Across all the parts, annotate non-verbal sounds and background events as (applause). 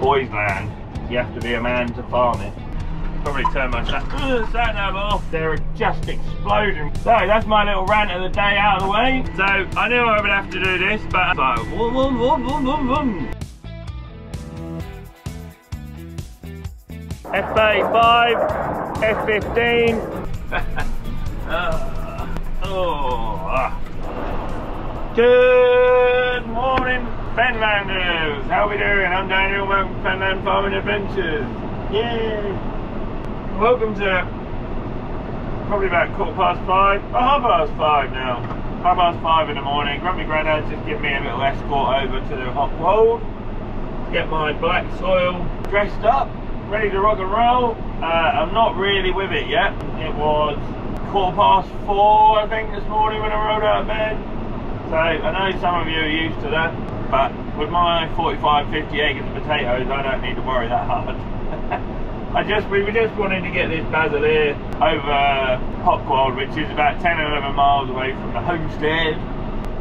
boys land. You have to be a man to farm it. Probably turn my sat, (clears throat) nav off. They're just exploding. So that's my little rant of the day out of the way. So I knew I would have to do this, but vroom. F35, F15. (laughs) Uh, oh. ah. Good morning, Fenlanders. How we doing? I'm Daniel. Welcome to Fenland Farming Adventures. Yay! Welcome to probably about quarter past five, oh, half past five now. Half past five in the morning. Grumpy Grandad just give me a little escort over to the Hockwold. Get my black soil dressed up, ready to rock and roll. Uh, I'm not really with it yet. It was quarter past four, I think, this morning when I rolled out of bed. So I know some of you are used to that, but with my 45, 50 acres of potatoes, I don't need to worry that hard. (laughs) I just we were just wanting to get this basil over Hockwold, which is about 10 or 11 miles away from the homestead.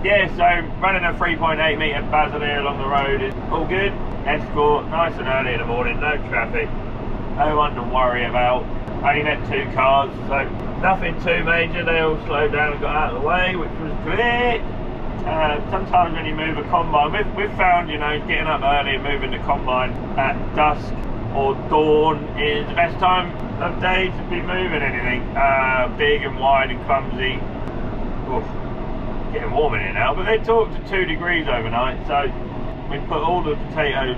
Yeah, so running a 3.8 metre basil along the road is all good. Escort, nice and early in the morning, no traffic, no one to worry about. Only met two cars, so nothing too major. They all slowed down and got out of the way, which was great. Uh, sometimes when you move a combine, we've, we've found, you know, getting up early and moving the combine at dusk or dawn is the best time of day to be moving anything. Uh, big and wide and clumsy. Oof, getting warm in here now, but they talked to two degrees overnight, so we put all the potato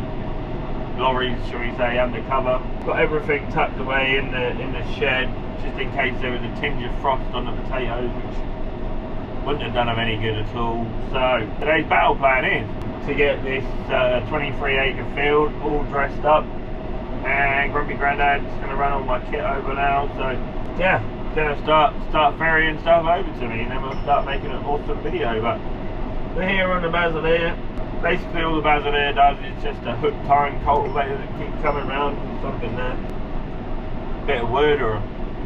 lorries, shall we say, undercover. Got everything tucked away in the in the shed, just in case there was a tinge of frost on the potatoes, which wouldn't have done him any good at all. So today's battle plan is to get this uh, 23 acre field all dressed up and Grumpy Grandad's going to run all my kit over now. So yeah gonna start start ferrying stuff over to me and then we'll start making an awesome video. But we're here on the basil here basically all the basil here does is just a hook tine cultivator that keeps coming around with something there. Bit of wood or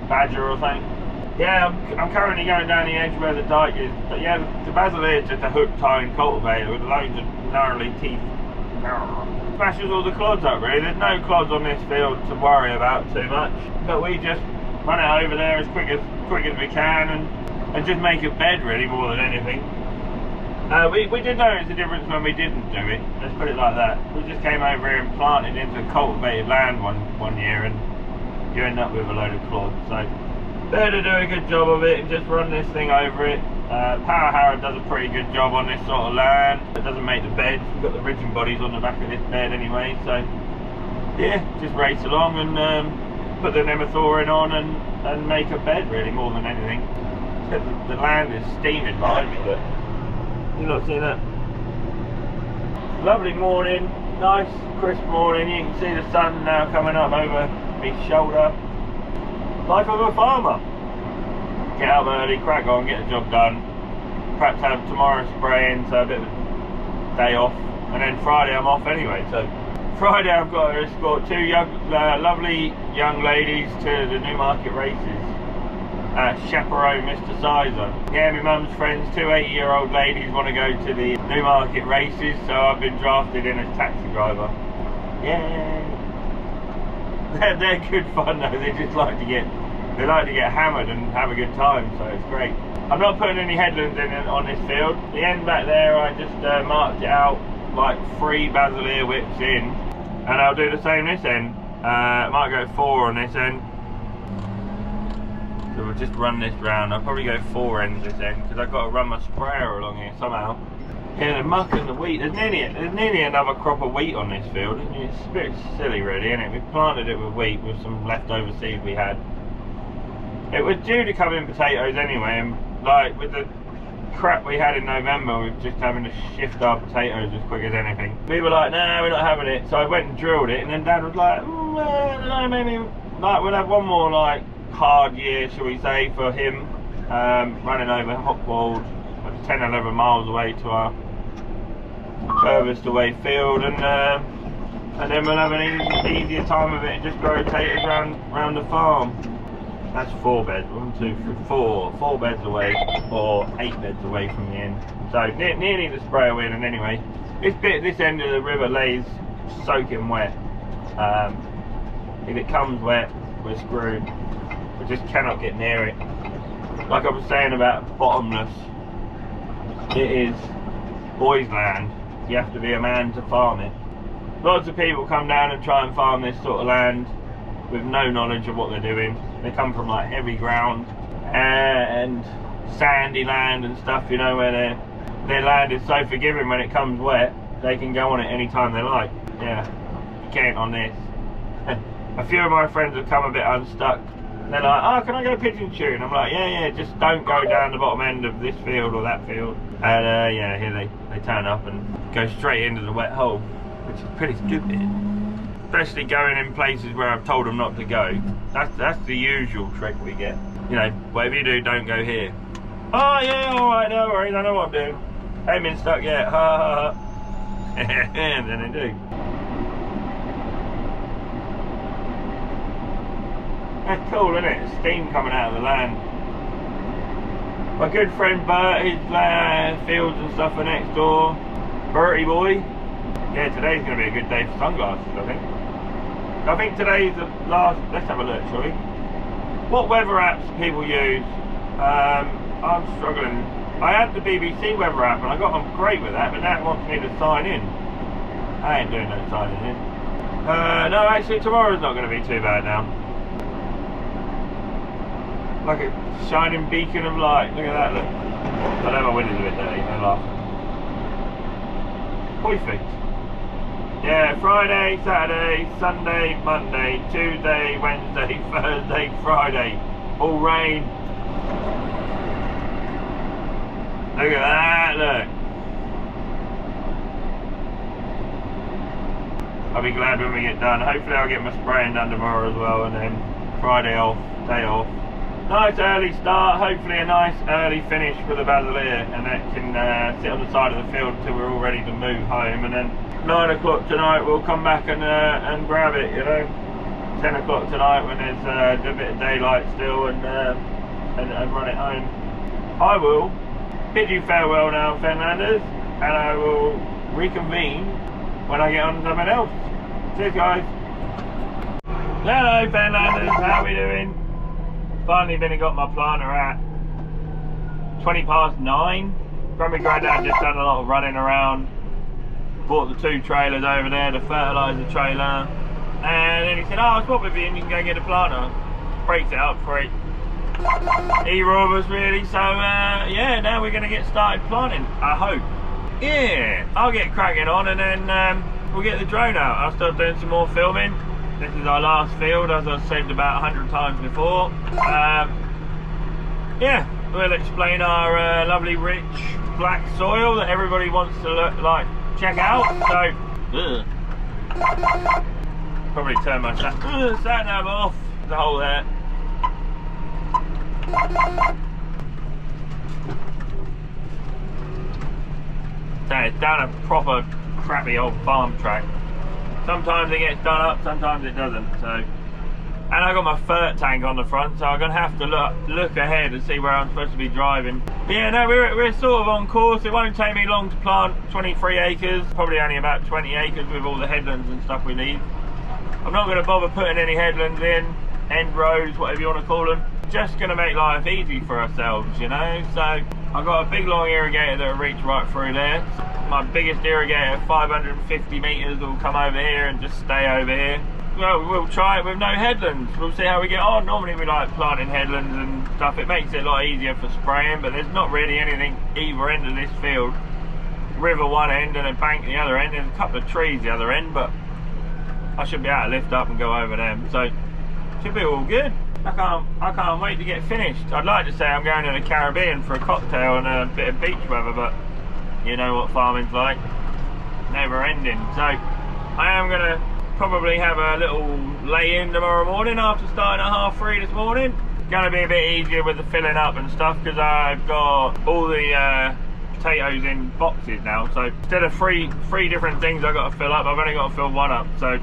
badger or something yeah, I'm, I'm, currently going down the edge where the dike is, but yeah, the, the basil is just a hook tine cultivator with loads of gnarly teeth. Smashes all the clods up really, there's no clods on this field to worry about too much, but we just run it over there as quick as quick as we can and, and just make a bed really more than anything. Uh, we, we did notice the difference when we didn't do it, let's put it like that. We just came over here and planted into cultivated land one, one year and you end up with a load of clods. So better do a good job of it and just run this thing over it. Uh, Power Harrow does a pretty good job on this sort of land. It doesn't make the beds. We've got the ridging bodies on the back of this bed anyway, so yeah, just race along and um, put the nemathorin on and, and make a bed really more than anything. The, the land is steaming behind me, but you're not seeing that. Lovely morning, nice crisp morning. You can see the sun now coming up over my shoulder. Life of a farmer. Get up early, crack on, get the job done. Perhaps have tomorrow spraying, so a bit of a day off. And then Friday I'm off anyway, so Friday I've got to escort two young, uh, lovely young ladies to the Newmarket races. Uh, chaperone Mr. Sizer. Yeah, my mum's friends, two 80 year old ladies want to go to the Newmarket races, so I've been drafted in as taxi driver. Yay! They're, they're good fun though. They just like to get they like to get hammered and have a good time, so it's great. I'm not putting any headlands in on this field. The end back there, I just uh, marked it out like three Baselier whips in, and I'll do the same this end. Uh, might go four on this end. So we'll just run this round. I'll probably go four ends this end because I've got to run my sprayer along here somehow. Yeah, the muck and the wheat. There's nearly there's nearly another crop of wheat on this field. It's a bit silly, really, isn't it? We planted it with wheat with some leftover seed we had. It was due to come in potatoes anyway, and like with the crap we had in November, we are just having to shift our potatoes as quick as anything. We were like, nah, we're not having it. So I went and drilled it, and then Dad was like, mm, I don't know, maybe like we'll have one more like hard year, shall we say, for him um, running over Hockwold, 10, 11 miles away to our furthest away field and uh, and then we'll have an easy, easier time of it and just rotate it around, the farm. That's four beds, one, two, three, four, four beds away or eight beds away from the end. So ne nearly the spray win and anyway, this bit, this end of the river lays soaking wet. Um, if it comes wet, we're screwed. We just cannot get near it. Like I was saying about bottomless, it is boys' land. You have to be a man to farm it. Lots of people come down and try and farm this sort of land with no knowledge of what they're doing. They come from like heavy ground and sandy land and stuff, you know, where their their land is so forgiving when it comes wet, they can go on it anytime they like. Yeah, you can't on this. (laughs) a few of my friends have come a bit unstuck. They're like, oh, can I go pigeon shooting? I'm like, yeah, yeah, just don't go down the bottom end of this field or that field. And uh, yeah, here they, they turn up and go straight into the wet hole, which is pretty stupid. Especially going in places where I've told them not to go. That's, that's the usual trick we get. You know, whatever you do, don't go here. Oh yeah, alright, no worries, I know what I'm doing. Ain't been stuck yet, ha ha ha. (laughs) and then they do. That's cool, isn't it? Steam coming out of the land. My good friend Bert, his uh, fields and stuff are next door. Bertie boy. Yeah, today's going to be a good day for sunglasses, I think. I think today's the last... Let's have a look, shall we? What weather apps people use? Um, I'm struggling. I had the BBC weather app and I got on great with that, but now it wants me to sign in. I ain't doing no signing in. Uh, no, actually tomorrow's not going to be too bad now like a shining beacon of light. Look at that, look. I know my windows a bit dirty, no laugh. Perfect. Yeah, Friday, Saturday, Sunday, Monday, Tuesday, Wednesday, (laughs) Thursday, Friday. All rain. Look at that, look. I'll be glad when we get done. Hopefully I'll get my spraying done tomorrow as well and then Friday off, day off nice early start, hopefully a nice early finish for the Baselier and that can uh, sit on the side of the field until we're all ready to move home and then 9 o'clock tonight we'll come back and, uh, and grab it, you know. 10 o'clock tonight when there's uh, a bit of daylight still and, uh, and, and run it home. I will bid you farewell now, Fenlanders, and I will reconvene when I get on something else. Cheers, guys. Hello, Fenlanders. How are we doing? Finally been and got my planter at 20 past 9. Grandma Granddad just done a lot of running around. Bought the two trailers over there, the fertiliser trailer. And then he said, oh, I'll swap with you and you can go get a planter. Breaks it up for it. Us really, so uh, yeah, now we're going to get started planting, I hope. Yeah, I'll get cracking on and then um, we'll get the drone out. I'll start doing some more filming this is our last field, as I've said about 100 times before. Um, yeah, we'll explain our uh, lovely rich black soil that everybody wants to look like check out. So, ugh. probably turn my sat, sat nav off. The hole there. it's down a proper crappy old farm track. Sometimes it gets done up, sometimes it doesn't. So, and I got my fert tank on the front, so I'm gonna have to look look ahead and see where I'm supposed to be driving. But yeah, no, we're we're sort of on course. It won't take me long to plant 23 acres, probably only about 20 acres with all the headlands and stuff we need. I'm not gonna bother putting any headlands in, end roads, whatever you want to call them. Just gonna make life easy for ourselves, you know. So I've got a big long irrigator that'll reach right through there my biggest irrigator, 550 metres, will come over here and just stay over here. Well, we'll try it with no headlands. We'll see how we get on. Normally we like planting headlands and stuff. It makes it a lot easier for spraying, but there's not really anything either end of this field. River one end and a bank the other end. There's a couple of trees the other end, but I should be able to lift up and go over them. So, should be all good. I can't, I can't wait to get finished. I'd like to say I'm going to the Caribbean for a cocktail and a bit of beach weather, but you know what farming's like. Never ending. So I am gonna probably have a little lay-in tomorrow morning after starting at half three this morning. Gonna be a bit easier with the filling up and stuff because I've got all the uh, potatoes in boxes now. So instead of three three different things I've got to fill up I've only got to fill one up. So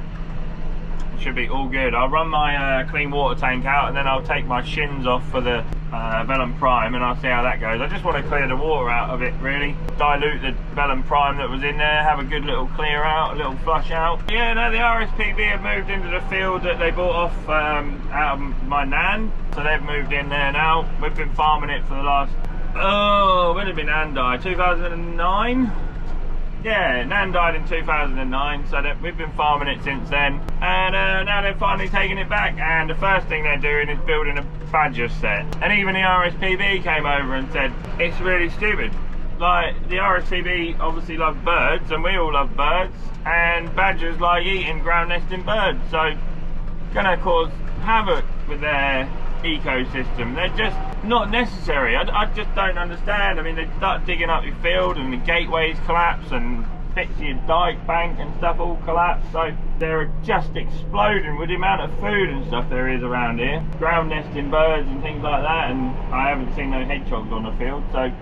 should be all good. I'll run my uh, clean water tank out and then I'll take my shins off for the uh, Velum Prime and I'll see how that goes. I just want to clear the water out of it really. Dilute the Velum Prime that was in there, have a good little clear out, a little flush out. Yeah, no, the RSPB have moved into the field that they bought off um, out of my nan. So they've moved in there now. We've been farming it for the last, oh, when did my nan die? 2009? Yeah, Nan died in 2009, so that we've been farming it since then. And uh, now they're finally taking it back, and the first thing they're doing is building a badger sett. And even the RSPB came over and said, it's really stupid. Like, the RSPB obviously love birds, and we all love birds, and badgers like eating ground nesting birds, so gonna cause havoc with their ecosystem. They're just not necessary. I, I, just don't understand. I mean, they start digging up your field and the gateways collapse and bits of your dike bank and stuff all collapse. So they're just exploding with the amount of food and stuff there is around here. Ground nesting birds and things like that. And I haven't seen no hedgehogs on the field, so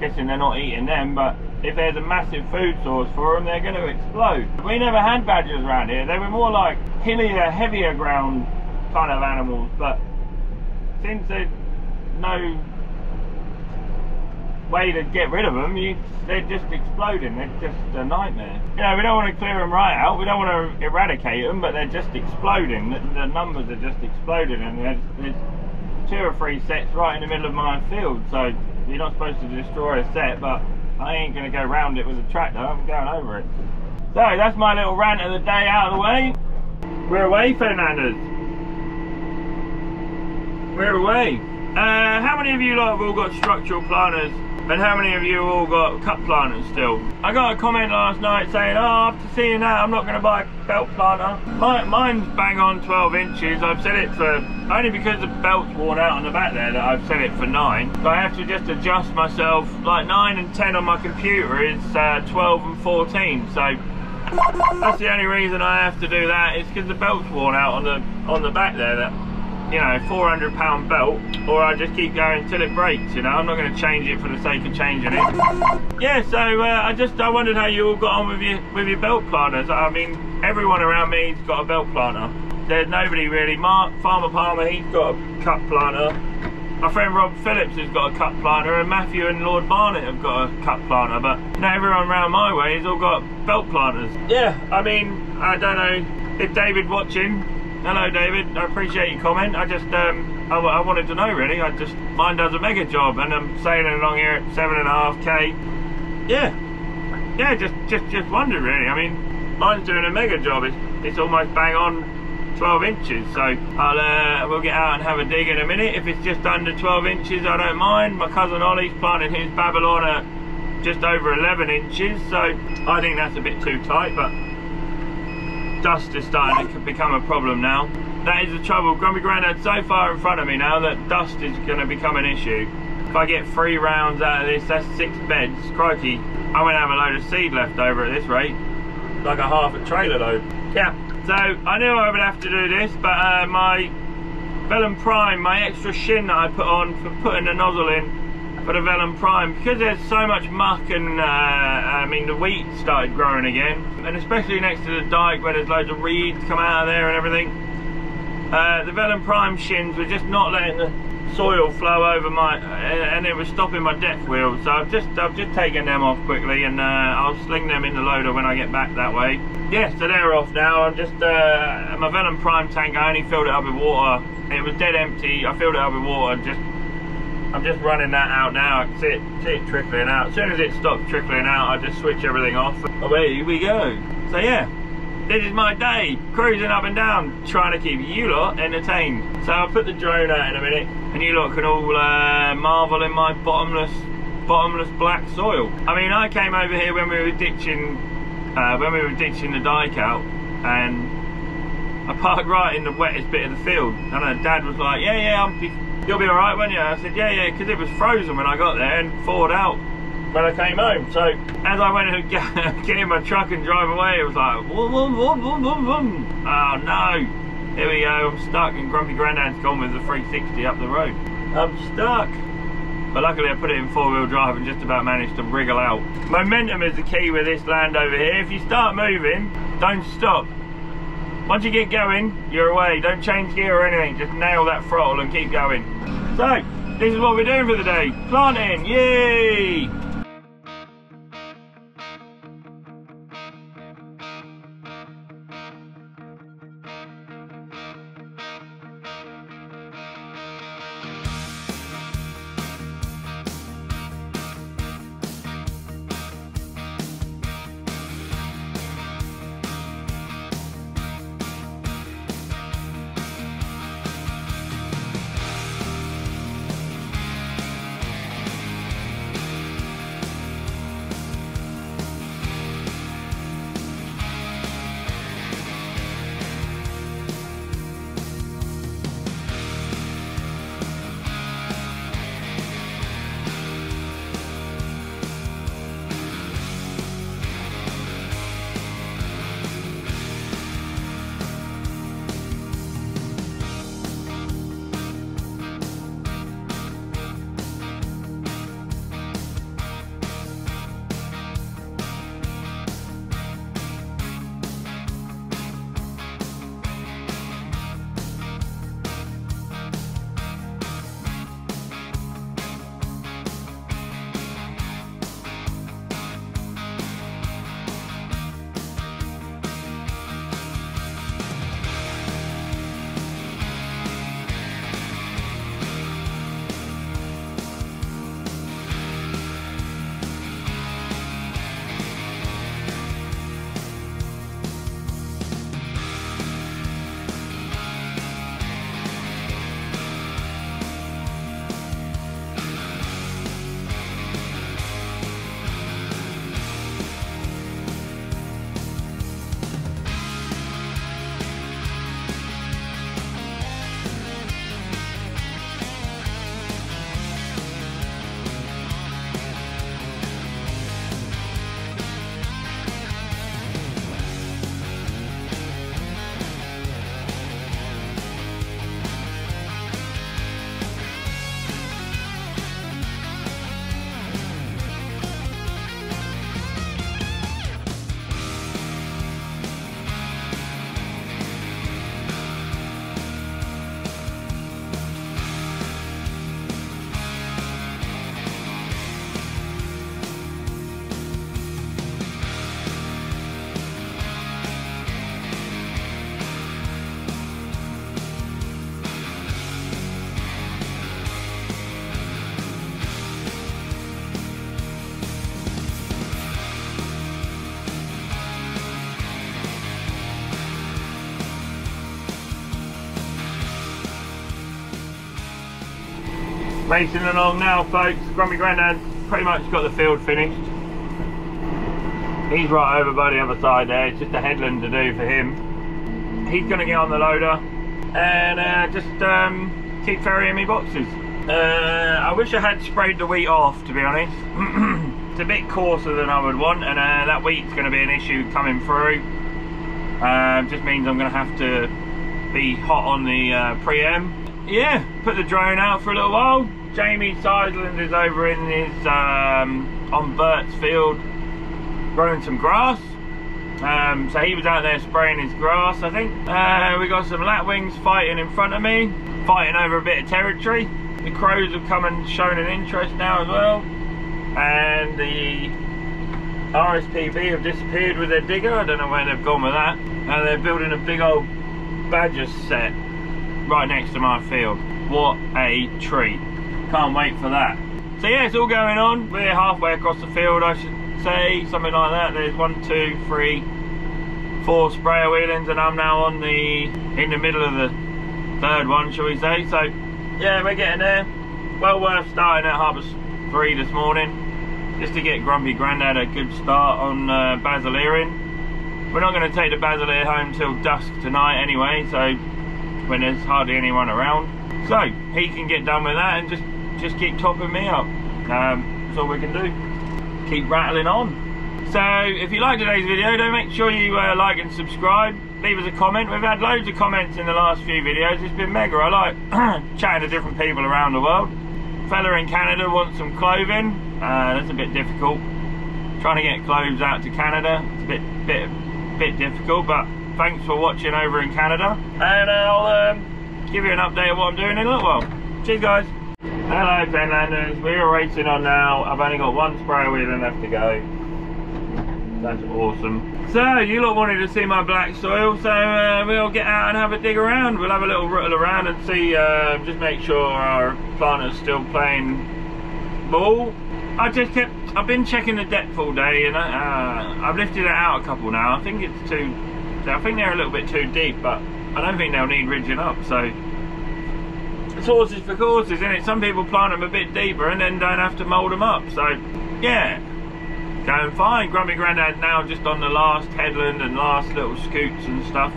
guessing they're not eating them. But if there's a massive food source for them, they're going to explode. We never had badgers around here. They were more like hillier, heavier ground kind of animals. But since there's no way to get rid of them, you, they're just exploding. They're just a nightmare. You know, we don't want to clear them right out. We don't want to eradicate them, but they're just exploding. The, the numbers are just exploding, and there's, there's two or three setts right in the middle of my field. So you're not supposed to destroy a sett, but I ain't going to go round it with a tractor. I'm going over it. So that's my little rant of the day out of the way. We're away, Fenlanders. We're away. Uh, how many of you lot have all got structural planters and how many of you all got cup planters still? I got a comment last night saying, oh, after seeing that, I'm not going to buy a belt planter. My, mine's bang on 12 inches. I've set it for, only because the belt's worn out on the back there that I've set it for 9. So I have to just adjust myself. Like 9 and 10 on my computer is uh, 12 and 14. So that's the only reason I have to do that is because the belt's worn out on the on the back there. That you know, 400 pound belt, or I just keep going till it breaks, you know, I'm not going to change it for the sake of changing it. Yeah, so uh, I just, I wondered how you all got on with your, with your belt planters. I mean, everyone around me's got a belt planter. There's nobody really, Mark, Farmer Palmer, he's got a cup planter. My friend Rob Phillips has got a cup planter and Matthew and Lord Barnett have got a cup planter, but now everyone around my way has all got belt planters. Yeah, I mean, I don't know if David watching, Hello, David. I appreciate your comment. I just, um, I, I, wanted to know really. I just, mine does a mega job, and I'm sailing along here at seven and a half k. Yeah, yeah. Just, just, just wondered really. I mean, mine's doing a mega job. It's, it's almost bang on 12 inches. So I'll, uh, we'll get out and have a dig in a minute. If it's just under 12 inches, I don't mind. My cousin Ollie's planted his Babylon at just over 11 inches, so I think that's a bit too tight, but dust is starting to become a problem now. That is the trouble. Grumpy Grandad's so far in front of me now that dust is going to become an issue. If I get three rounds out of this, that's six beds. Crikey, I'm going to have a load of seed left over at this rate. Like a half a trailer load. Yeah, so I knew I would have to do this, but uh, my Velum Prime, my extra shin that I put on for putting the nozzle in, for the Velum Prime because there's so much muck and uh, I mean the wheat started growing again and especially next to the dike where there's loads of reeds come out of there and everything uh, the Velum Prime shins were just not letting the soil flow over my and it was stopping my deck wheel so I've just I've just taken them off quickly and uh, I'll sling them in the loader when I get back that way. Yeah so they're off now. I'm just uh, my Velum Prime tank I only filled it up with water. It was dead empty. I filled it up with water just I'm just running that out now. I can see it, see it trickling out. As soon as it stops trickling out, I just switch everything off. Away we go. So yeah, this is my day, cruising up and down, trying to keep you lot entertained. So I'll put the drone out in a minute, and you lot can all uh, marvel in my bottomless, bottomless black soil. I mean, I came over here when we were ditching, uh, when we were ditching the dike out, and I parked right in the wettest bit of the field. And Dad was like, yeah, yeah, I'm you'll be all right, won't you? I said, yeah, yeah, because it was frozen when I got there and thawed out when I came home. So as I went to (laughs) get, in my truck and drive away, it was like, boom, boom, boom, boom, boom, boom. Oh no, here we go, I'm stuck and Grumpy Grandad's gone with the 360 up the road. I'm stuck. But luckily I put it in four-wheel drive and just about managed to wriggle out. Momentum is the key with this land over here. If you start moving, don't stop. Once you get going, you're away. Don't change gear or anything. Just nail that throttle and keep going. So, this is what we're doing for the day. Planting, yay! Racing along now folks, Grumpy Grandad's pretty much got the field finished. He's right over by the other side there, it's just a headland to do for him. He's going to get on the loader and uh, just um, keep ferrying me boxes. Uh, I wish I had sprayed the wheat off to be honest. (clears throat) it's a bit coarser than I would want and uh, that wheat's going to be an issue coming through. Uh, just means I'm going to have to be hot on the uh, preem. Yeah, put the drone out for a little while, Jamie Sideland is over in his um, on Bert's field growing some grass. Um, so he was out there spraying his grass, I think. Uh, we got some lapwings fighting in front of me, fighting over a bit of territory. The crows have come and shown an interest now as well. And the RSPB have disappeared with their digger. I don't know where they've gone with that. And they're building a big old badger sett right next to my field. What a treat. Can't wait for that. So yeah, it's all going on. We're halfway across the field, I should say, something like that. There's one, two, three, four sprayer wheelings, and I'm now on the in the middle of the third one, shall we say? So yeah, we're getting there. Well worth starting at past three this morning, just to get Grumpy Grandad a good start on uh, Basileering. We're not going to take the Baselier home till dusk tonight anyway, so when there's hardly anyone around. So he can get done with that and just just keep topping me up. Um, that's all we can do. Keep rattling on. So if you like today's video, don't make sure you uh, like and subscribe. Leave us a comment. We've had loads of comments in the last few videos. It's been mega. I like (clears throat) chatting to different people around the world. Fella in Canada wants some clothing. Uh, that's a bit difficult. Trying to get clothes out to Canada. It's a bit, bit, bit difficult, but thanks for watching over in Canada. And I'll um, give you an update of what I'm doing in a little while. Cheers, guys. Hello Fenlanders, we're racing on now. I've only got one spray wheel left to go. That's awesome. So, you lot wanted to see my black soil, so uh, we'll get out and have a dig around. We'll have a little rattle around and see, uh, just make sure our planter's still playing ball. I just kept, I've been checking the depth all day and uh, I've lifted it out a couple now. I think it's I think they're a little bit too deep, but I don't think they'll need ridging up, so it's horses for courses, isn't it? Some people plant them a bit deeper and then don't have to mould them up. So, yeah, going fine. Grumpy Grandad now just on the last headland and last little scoots and stuff.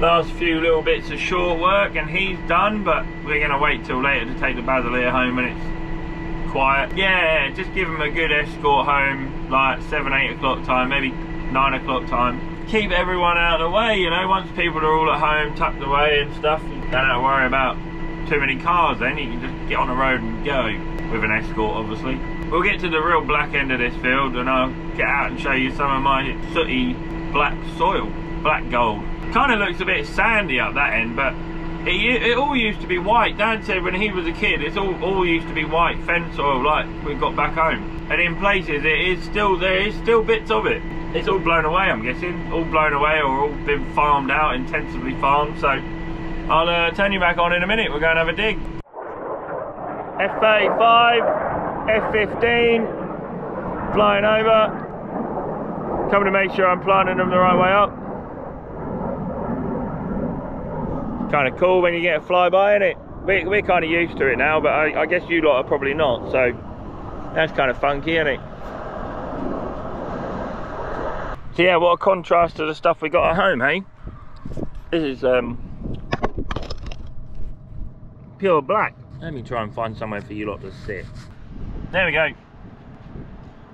Last few little bits of short work and he's done, but we're going to wait till later to take the Baselier home and it's quiet. Yeah, just give him a good escort home, like 7, 8 o'clock time, maybe 9 o'clock time keep everyone out of the way, you know, once people are all at home, tucked away and stuff, you don't worry about too many cars then, you can just get on the road and go, with an escort obviously. We'll get to the real black end of this field and I'll get out and show you some of my sooty black soil, black gold. Kind of looks a bit sandy up that end, but it, it, all used to be white. Dad said when he was a kid, it's all, all used to be white fence soil like we got back home. And in places, it is still, there is still bits of it. It's all blown away, I'm guessing. All blown away or all been farmed out, intensively farmed. So I'll uh, turn you back on in a minute. We're going to have a dig. F35, F15, flying over. Coming to make sure I'm planting them the right way up. Kind of cool when you get a flyby in it. We, we're kind of used to it now, but I, I guess you lot are probably not. So that's kind of funky, isn't it? So yeah, what a contrast to the stuff we got at home, hey? This is um, pure black. Let me try and find somewhere for you lot to sit. There we go.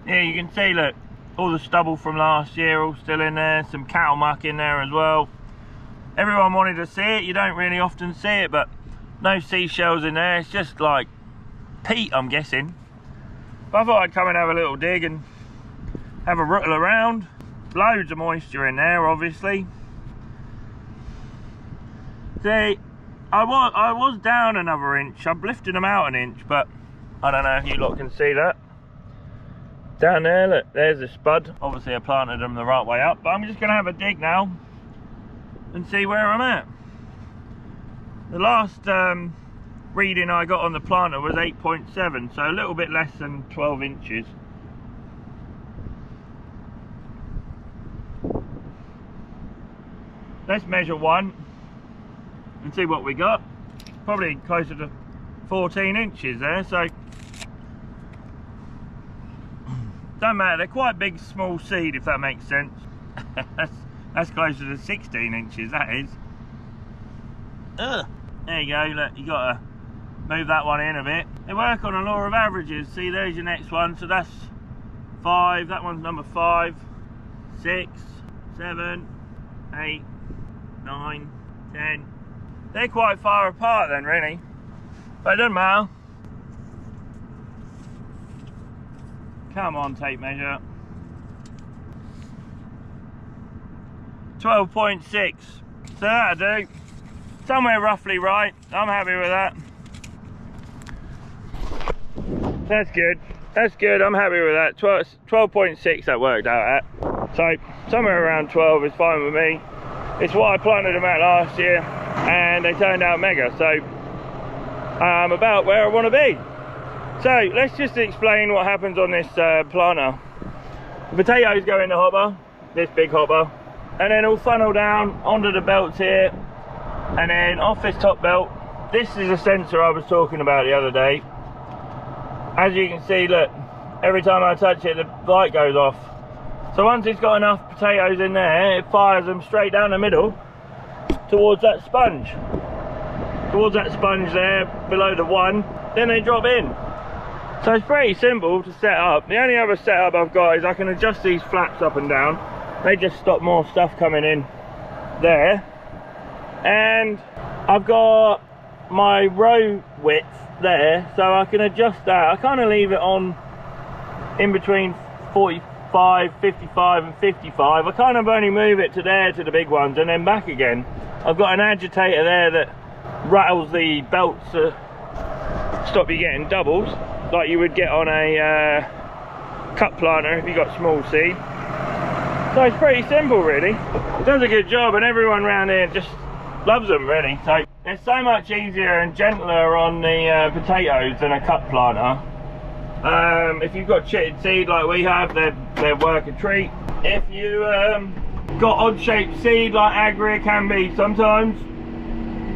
Yeah, you can see, look, all the stubble from last year all still in there. Some cattle muck in there as well. Everyone wanted to see it. You don't really often see it, but no seashells in there. It's just like peat, I'm guessing. But I thought I'd come and have a little dig and have a ruttle around. Loads of moisture in there, obviously. See, I was I was down another inch. I've lifted them out an inch, but I don't know if you lot can see that. Down there, look, there's a spud. Obviously I planted them the right way up, but I'm just gonna have a dig now and see where I'm at. The last um, reading I got on the planter was 8.7, so a little bit less than 12 inches. Let's measure one and see what we got. Probably closer to 14 inches there, so don't matter. They're quite big, small seed, if that makes sense. (laughs) that's, that's closer to 16 inches, that is. Ugh. There you go, look, you gotta move that one in a bit. They work on a law of averages. See, there's your next one. So that's five, that one's number five, six, seven, eight, nine, ten, they're quite far apart then, really. But it doesn't matter. Come on, tape measure. 12.6. So that'll do. Somewhere roughly right. I'm happy with that. That's good. That's good. I'm happy with that. 12.6 that worked out at. So somewhere around 12 is fine with me. It's what I planted them at last year and they turned out mega so I'm about where I want to be. So let's just explain what happens on this uh, planter the potatoes go in the hopper this big hopper and then all funnel down onto the belts here and then off this top belt. This is a sensor I was talking about the other day. As you can see look every time I touch it the light goes off so once it's got enough potatoes in there it fires them straight down the middle towards that sponge. Towards that sponge there below the one then they drop in. So it's pretty simple to set up. The only other setup I've got is I can adjust these flaps up and down. They just stop more stuff coming in there. And I've got my row width there so I can adjust that. I kind of leave it on in between 45 55 and 55 I kind of only move it to there to the big ones and then back again I've got an agitator there that rattles the belts to stop you getting doubles like you would get on a uh, cup planter if you got small seed. So it's pretty simple really. It does a good job and everyone around here just loves them really. So it's so much easier and gentler on the uh, potatoes than a cup planter. Um, if you've got chitted seed like we have, they're, they're work a treat. If you um, got odd shaped seed like agria can be sometimes,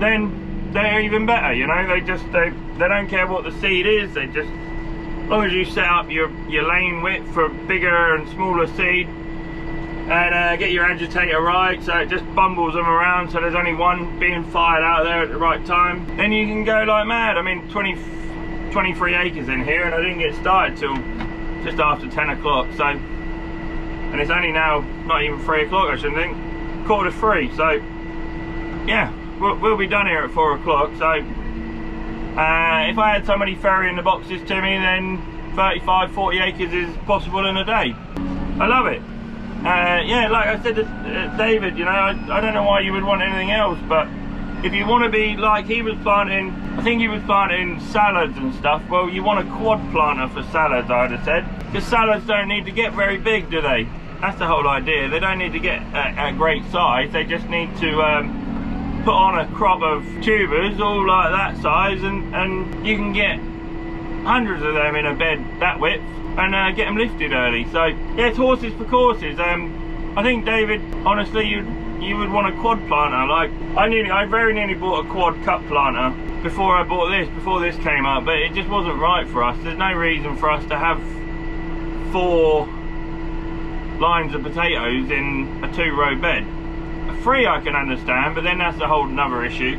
then they're even better, you know, they just, they, they don't care what the seed is, they just, as long as you set up your, your lane width for bigger and smaller seed, and uh, get your agitator right so it just bumbles them around so there's only one being fired out there at the right time. Then you can go like mad. I mean 20 23 acres in here and I didn't get started till just after 10 o'clock so and it's only now not even 3 o'clock I shouldn't think quarter 3 so yeah we'll, we'll, be done here at 4 o'clock so uh, if I had somebody ferrying the boxes to me then 35 40 acres is possible in a day I love it uh, yeah, like I said to uh, David, you know, I, I don't know why you would want anything else, but if you want to be like he was planting, I think he was planting salads and stuff, well, you want a quad planter for salads, I'd have said. Because salads don't need to get very big, do they? That's the whole idea. They don't need to get a, a great size. They just need to um, put on a crop of tubers, all like that size, and, and you can get hundreds of them in a bed that width and uh, get them lifted early. So yeah, it's horses for courses. Um, I think David, honestly, you you would want a quad planter. Like I nearly, I very nearly bought a quad cup planter before I bought this, before this came up, but it just wasn't right for us. There's no reason for us to have four lines of potatoes in a two row bed. Three I can understand, but then that's a whole another issue.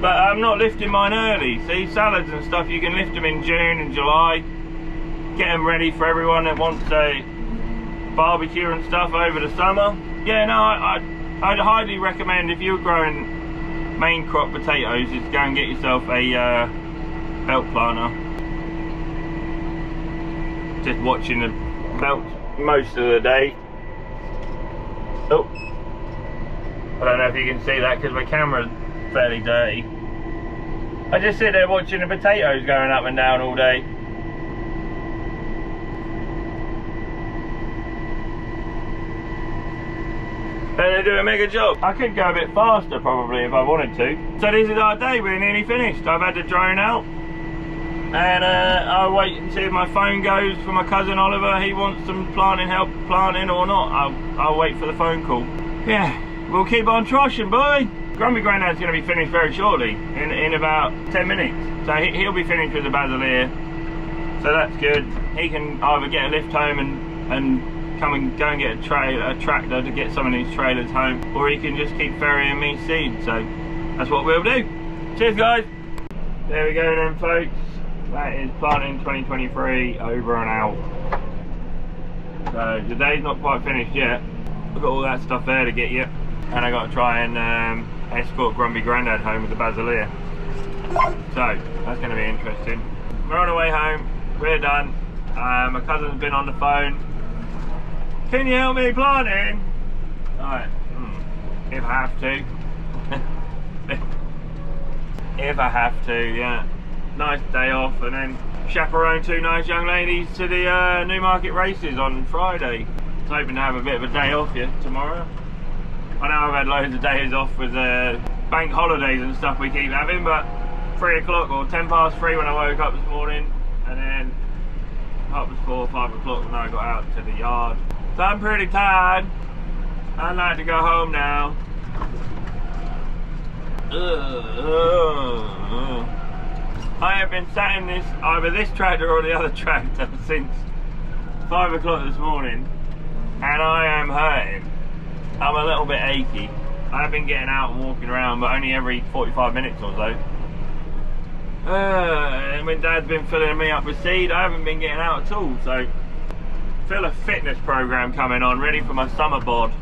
But I'm not lifting mine early. See, salads and stuff, you can lift them in June and July get them ready for everyone that wants a barbecue and stuff over the summer. Yeah, no, I, I, would highly recommend if you're growing main crop potatoes, is go and get yourself a uh, belt planter. Just watching the belt most of the day. Oh, I don't know if you can see that because my camera's fairly dirty. I just sit there watching the potatoes going up and down all day. and they do a mega job. I could go a bit faster probably if I wanted to. So this is our day, we're nearly finished. I've had the drone out and uh, I'll wait and see if my phone goes for my cousin Oliver. He wants some planting help planting or not. I'll, I'll wait for the phone call. Yeah, we'll keep on trashing, boy. Grumpy Grandad's going to be finished very shortly, in, in about 10 minutes. So he, he'll be finished with the Baselier. So that's good. He can either get a lift home and, and come and go and get a, tra a tractor to get some of these trailers home, or he can just keep ferrying me seed. So that's what we'll do. Cheers, guys. There we go then, folks. That is planting 2023 over and out. So the day's not quite finished yet. I've got all that stuff there to get you. And I got to try and um, escort Grumpy Grandad home with the Baselier. So that's going to be interesting. We're on our way home. We're done. Uh, my cousin's been on the phone can you help me planting? Alright, hmm. if I have to. (laughs) if I have to, yeah. Nice day off and then chaperone two nice young ladies to the uh, Newmarket races on Friday. Hoping to have a bit of a day off here tomorrow. I know I've had loads of days off with the uh, bank holidays and stuff we keep having, but three o'clock or ten past three when I woke up this morning, and then half past four, five o'clock when I got out to the yard. So I'm pretty tired. I'd like to go home now. I have been sat in this, either this tractor or the other (laughs) tractor since 5 o'clock this morning and I am hurting. I'm a little bit achy. I have been getting out and walking around but only every 45 minutes or so. Uh, and when Dad's been filling me up with seed, I haven't been getting out at all. So feel a fitness program coming on, ready for my summer bod.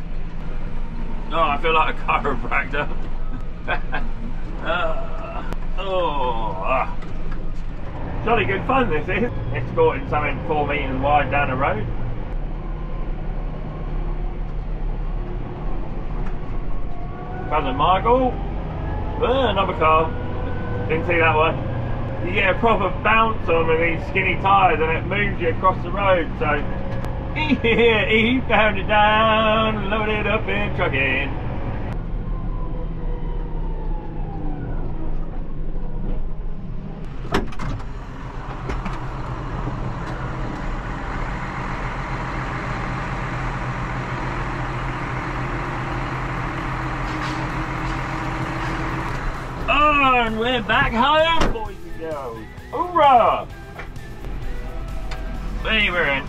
Oh, I feel like a (laughs) chiropractor. (laughs) uh, oh, uh. jolly good fun this is. Escorting something four metres wide down the road. Cousin Michael. Uh, another car. Didn't see that one. you get a proper bounce on with these skinny tyres and it moves you across the road. So yeah, (laughs) he found it down, loaded up in trucking. And we're back home, boys and girls. Hoorah! We were in